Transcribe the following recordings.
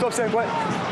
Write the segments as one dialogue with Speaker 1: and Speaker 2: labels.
Speaker 1: stop saying what?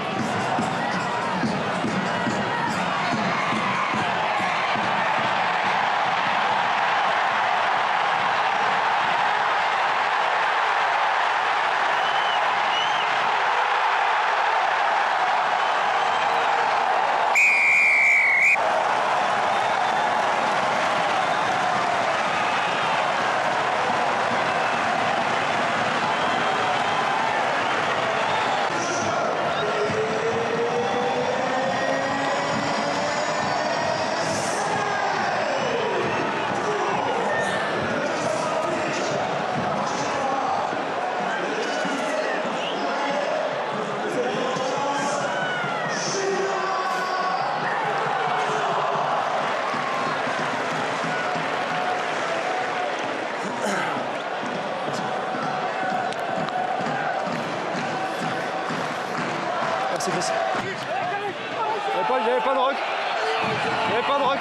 Speaker 1: Ouais. Merci Chris. Il n'y avait, avait pas de rock. Il n'y avait pas de rock.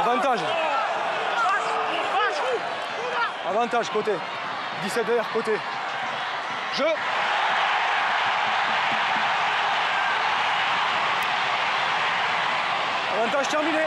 Speaker 1: Avantage. Avantage côté. 17 heures côté. Je. Avantage terminé.